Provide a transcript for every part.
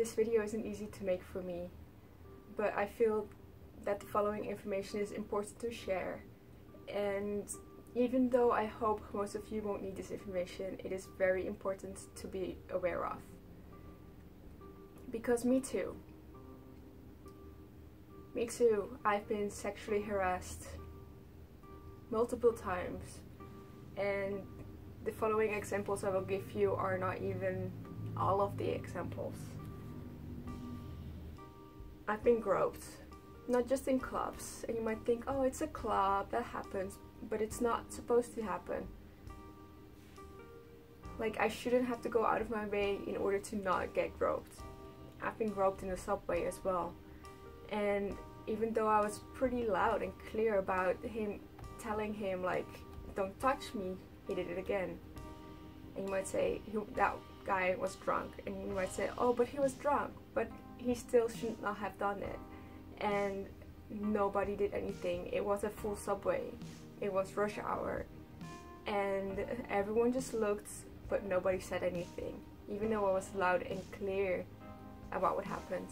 this video isn't easy to make for me, but I feel that the following information is important to share. And even though I hope most of you won't need this information, it is very important to be aware of. Because me too. Me too. I've been sexually harassed multiple times. And the following examples I will give you are not even all of the examples. I've been groped, not just in clubs, and you might think, oh, it's a club, that happens, but it's not supposed to happen. Like, I shouldn't have to go out of my way in order to not get groped. I've been groped in the subway as well. And even though I was pretty loud and clear about him telling him, like, don't touch me, he did it again. And you might say, that guy was drunk. And you might say, oh, but he was drunk. But he still should not have done it. And nobody did anything. It was a full subway. It was rush hour. And everyone just looked, but nobody said anything. Even though I was loud and clear about what happened.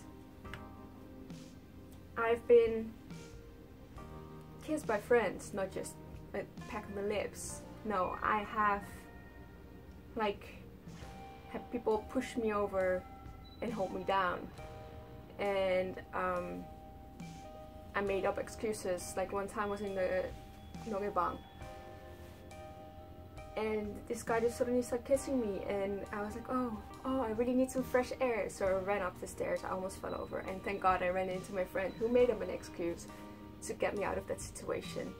I've been kissed by friends, not just a peck on the lips. No, I have like had people push me over and hold me down and um, I made up excuses. Like one time I was in the Noraebang and this guy just suddenly started kissing me and I was like, oh, oh, I really need some fresh air. So I ran up the stairs, I almost fell over and thank God I ran into my friend who made up an excuse to get me out of that situation.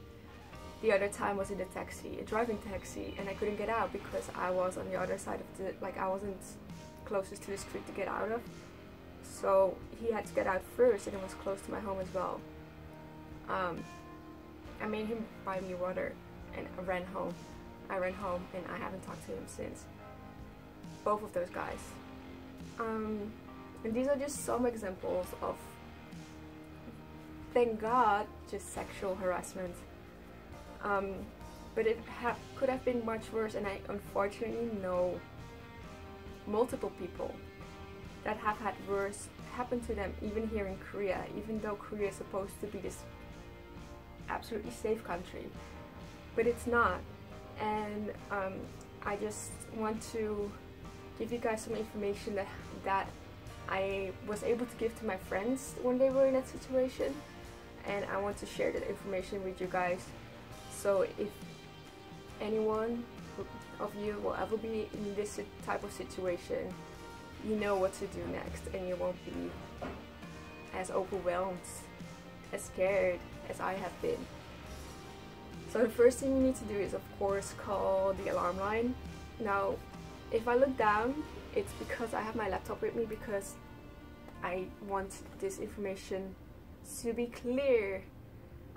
The other time was in a taxi, a driving taxi, and I couldn't get out because I was on the other side of the, like I wasn't closest to the street to get out of so he had to get out first and it was close to my home as well. Um, I made him buy me water and I ran home. I ran home and I haven't talked to him since. Both of those guys. Um, and these are just some examples of, thank God, just sexual harassment. Um, but it ha could have been much worse and I unfortunately know multiple people that have had worse happen to them even here in Korea even though Korea is supposed to be this absolutely safe country. But it's not. And um, I just want to give you guys some information that, that I was able to give to my friends when they were in that situation. And I want to share that information with you guys. So if anyone of you will ever be in this type of situation you know what to do next and you won't be as overwhelmed, as scared as I have been. So the first thing you need to do is of course call the alarm line. Now if I look down it's because I have my laptop with me because I want this information to be clear.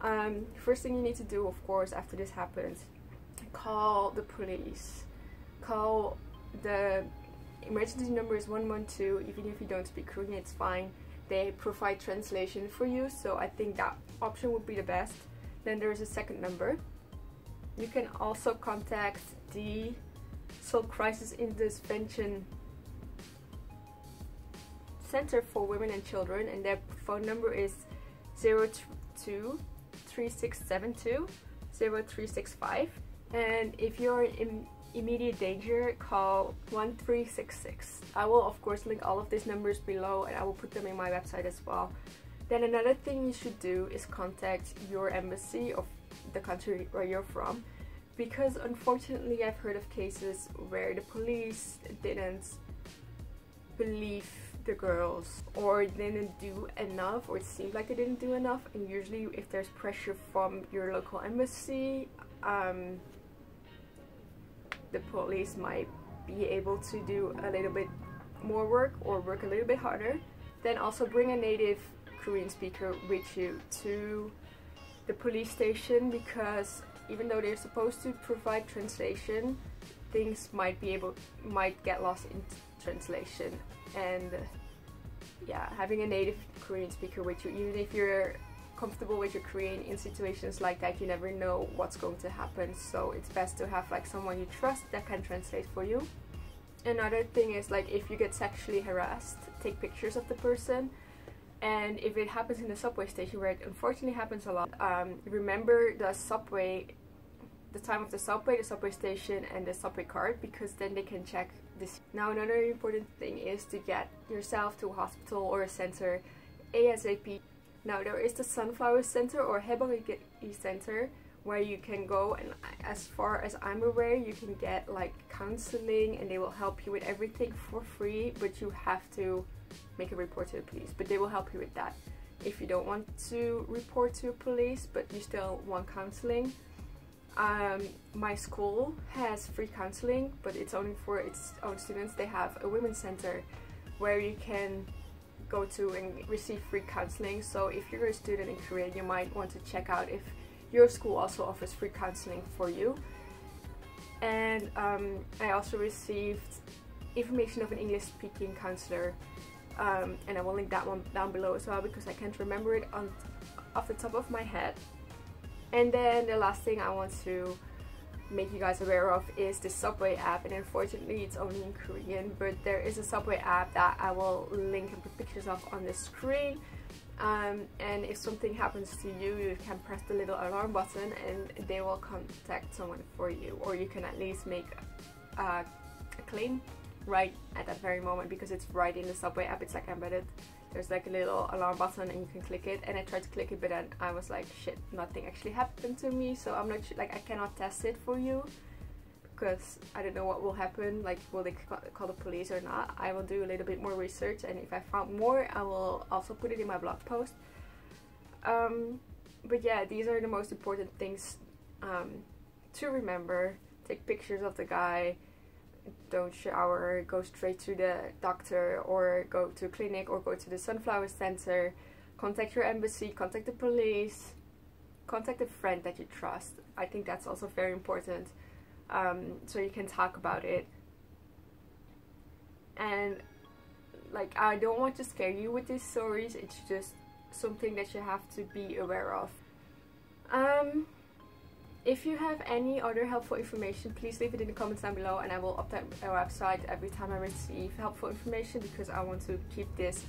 Um, first thing you need to do of course after this happens call the police call the emergency number is 112 even if you don't speak Korean it's fine. They provide translation for you so I think that option would be the best. Then there is a second number. You can also contact the Seoul Crisis Intervention Center for Women and Children and their phone number is 02 3672 0365 and if you're in immediate danger, call 1366. I will of course link all of these numbers below and I will put them in my website as well. Then another thing you should do is contact your embassy of the country where you're from because unfortunately I've heard of cases where the police didn't believe the girls or didn't do enough or it seemed like they didn't do enough and usually if there's pressure from your local embassy um, the police might be able to do a little bit more work or work a little bit harder then also bring a native Korean speaker with you to the police station because even though they're supposed to provide translation things might be able might get lost in translation. And yeah having a native Korean speaker with you even if you're comfortable with your Korean in situations like that you never know what's going to happen. So it's best to have like someone you trust that can translate for you. Another thing is like if you get sexually harassed take pictures of the person. And if it happens in the subway station where it unfortunately happens a lot um, remember the subway the time of the subway the subway station and the subway card because then they can check this. Now another important thing is to get yourself to a hospital or a center asap now there is the sunflower center or Haebaragi center where you can go and as far as I'm aware you can get like counseling and they will help you with everything for free but you have to make a report to the police but they will help you with that. If you don't want to report to police but you still want counseling um, my school has free counseling but it's only for its own students. They have a women's center where you can go to and receive free counseling. So if you're a student in Korea you might want to check out if your school also offers free counseling for you. And um, I also received information of an English speaking counselor um, and I will link that one down below as well because I can't remember it on off the top of my head. And then the last thing I want to make you guys aware of is the Subway app and unfortunately it's only in Korean but there is a Subway app that I will link and put pictures of on the screen. Um, and if something happens to you you can press the little alarm button and they will contact someone for you or you can at least make a, a claim right at that very moment because it's right in the subway app. It's like embedded there's like a little alarm button and you can click it. And I tried to click it but then I was like shit nothing actually happened to me. So I'm not like I cannot test it for you because I don't know what will happen like will they call the police or not. I will do a little bit more research and if I found more I will also put it in my blog post. Um, but yeah these are the most important things um, to remember. Take pictures of the guy don't shower go straight to the doctor or go to clinic or go to the sunflower center contact your embassy contact the police contact a friend that you trust I think that's also very important um, so you can talk about it. And like I don't want to scare you with these stories, it's just something that you have to be aware of. Um, if you have any other helpful information, please leave it in the comments down below and I will update our website every time I receive helpful information because I want to keep this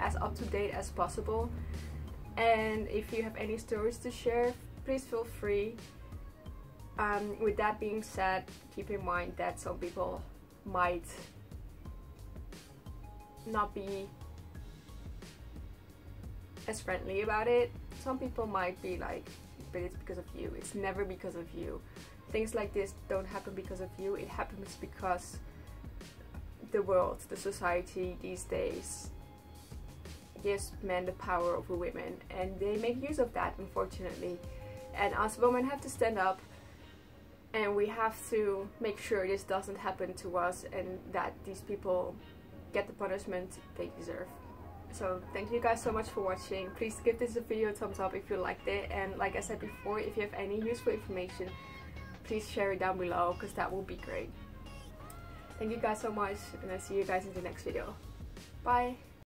as up to date as possible. And if you have any stories to share, please feel free um, with that being said, keep in mind that some people might not be as friendly about it. Some people might be like, but it's because of you. It's never because of you. Things like this don't happen because of you. It happens because the world, the society these days gives men the power over women and they make use of that unfortunately. And us women have to stand up and we have to make sure this doesn't happen to us and that these people get the punishment they deserve so thank you guys so much for watching. Please give this video a thumbs up if you liked it. And like i said before if you have any useful information please share it down below because that will be great. Thank you guys so much and i'll see you guys in the next video. Bye